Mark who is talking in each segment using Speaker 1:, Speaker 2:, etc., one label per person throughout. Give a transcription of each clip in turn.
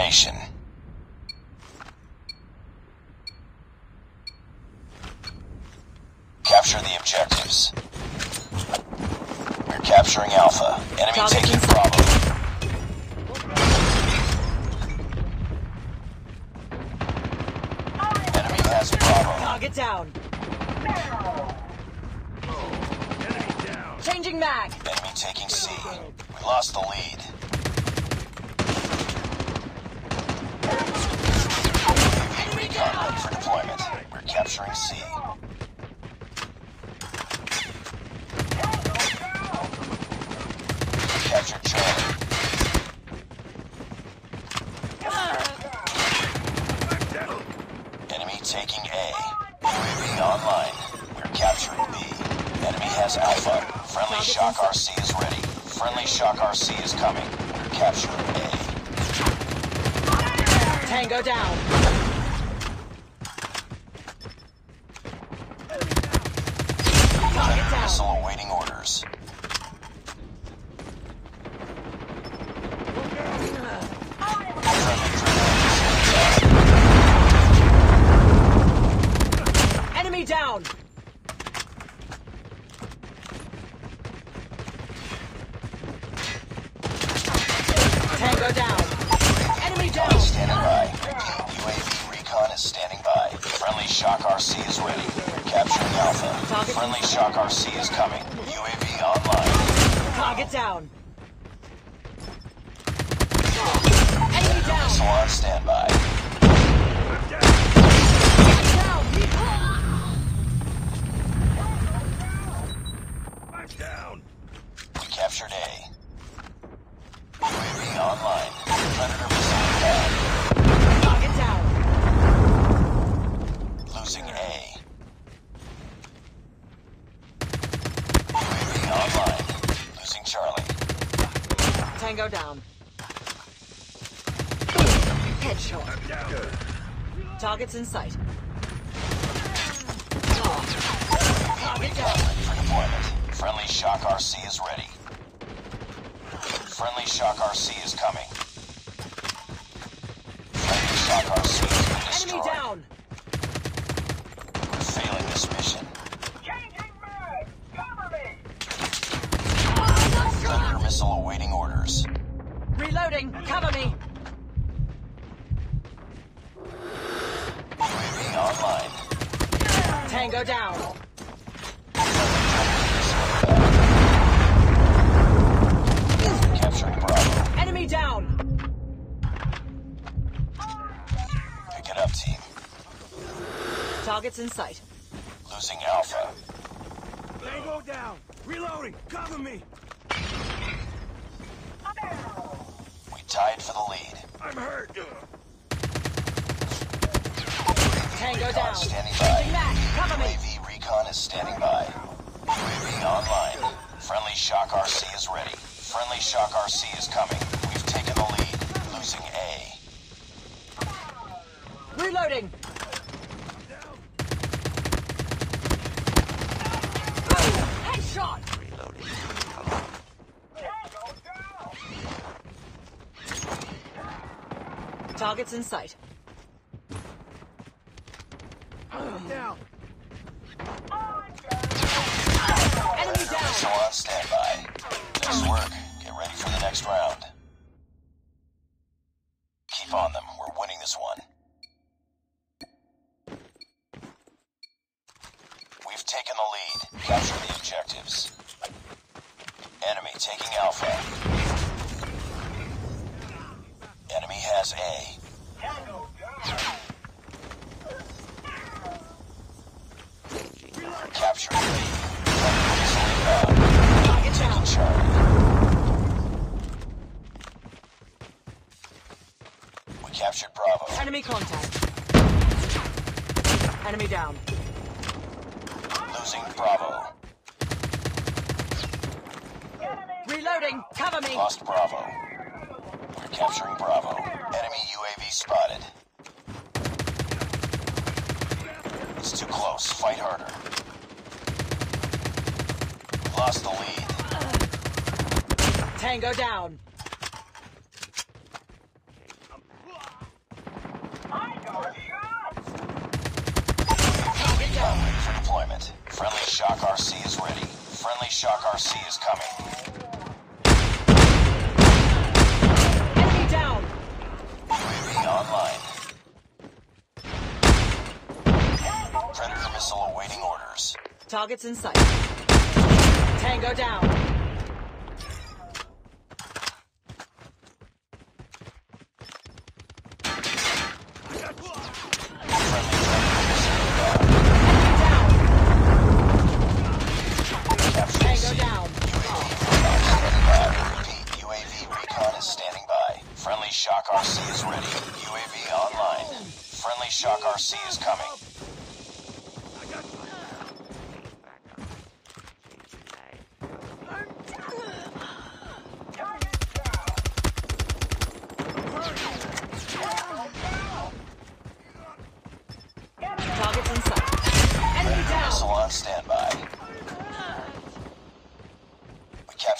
Speaker 1: domination. Capture the objectives. We're capturing Alpha. Enemy
Speaker 2: Target
Speaker 1: taking
Speaker 2: in-
Speaker 1: Bravo. Enemy has Bravo.
Speaker 2: Target down. Changing mag.
Speaker 1: Enemy taking C. We lost the lead. UAV recon ready for deployment. Capturing C. Captured Charlie. Enemy taking A. UAV online. We're capturing B. Enemy has Alpha. Friendly Shock. RC is ready. Friendly Shock RC is coming. We're capturing A.
Speaker 2: Tango down. Target
Speaker 1: Predator
Speaker 2: down.
Speaker 1: missile awaiting orders. Friendly Predator
Speaker 2: Enemy down. Down. Enemy down.
Speaker 1: standing by. UAV recon is standing by. Friendly Shock RC is ready. Capturing Alpha.
Speaker 2: Target
Speaker 1: Friendly Shock RC is coming. UAV online.
Speaker 2: Target down. Down. Headshot. Targets in sight. Down.
Speaker 1: for deployment. Friendly Shock RC is ready. Friendly Shock RC is coming. Friendly Shock RC has been
Speaker 2: Enemy
Speaker 1: destroyed.
Speaker 2: down.
Speaker 1: We're failing this mission.
Speaker 3: Changing mag! Cover me!
Speaker 1: Predator missile awaiting orders.
Speaker 2: Reloading. Cover me.
Speaker 1: UAV online.
Speaker 2: Tango down.
Speaker 1: Capturing Bravo.
Speaker 2: Enemy down.
Speaker 1: Pick it up, team.
Speaker 2: Targets in sight.
Speaker 1: Losing Alpha.
Speaker 4: Tango down. Reloading. Cover me.
Speaker 1: We tied for the lead.
Speaker 4: I'm hurt.
Speaker 2: Tango
Speaker 1: Recon
Speaker 2: down.
Speaker 1: standing by.
Speaker 2: mag. Cover me.
Speaker 1: UAV recon is standing by. UAV online. Friendly Shock RC is ready. Friendly Shock RC is coming. We've taken the lead. Losing A.
Speaker 2: Reloading. Headshot. Targets in sight.
Speaker 4: Down.
Speaker 2: Enemy down.
Speaker 1: Missile on uh, standby. Nice work. Get ready for the next round. Keep on them. We're winning this one. We've taken the lead. Capture the objectives. Enemy taking Alpha. Enemy has A.
Speaker 2: Enemy contact. Enemy down.
Speaker 1: Losing Bravo.
Speaker 2: Reloading. Cover me.
Speaker 1: Lost Bravo. We're capturing Bravo. Enemy UAV spotted. It's too close. Fight harder. Lost the lead.
Speaker 2: Tango down.
Speaker 1: Shock RC is coming.
Speaker 2: Enemy down!
Speaker 1: UAV online. Predator missile awaiting orders.
Speaker 2: Targets in sight. Tango down.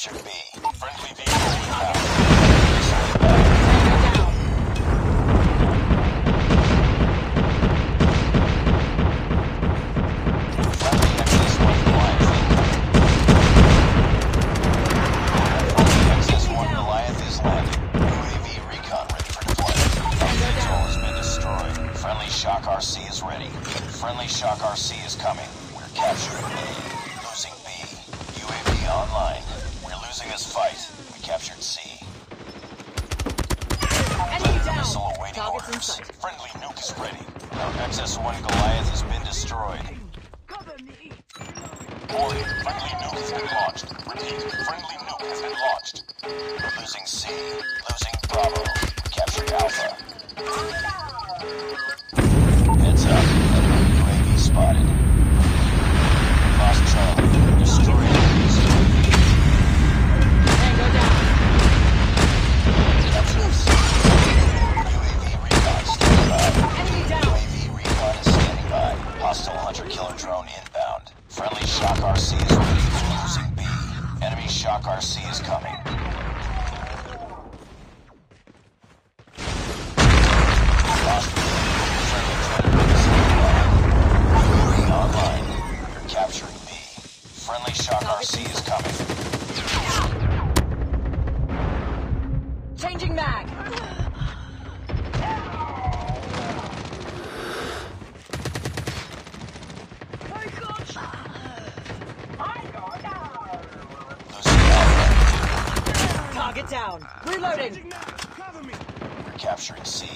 Speaker 1: should be. Friendly vehicle orders. Friendly nuke is ready. Our XS-1 Goliath has been destroyed. Warning, friendly nuke has been launched. Repeat, friendly nuke has been launched. Losing C, losing Bravo, Captured Alpha. killer drone inbound. Friendly Shock RC is ready, losing B. Enemy Shock RC is coming.
Speaker 2: Target down. Reloading.
Speaker 4: Cover me.
Speaker 1: We're capturing C.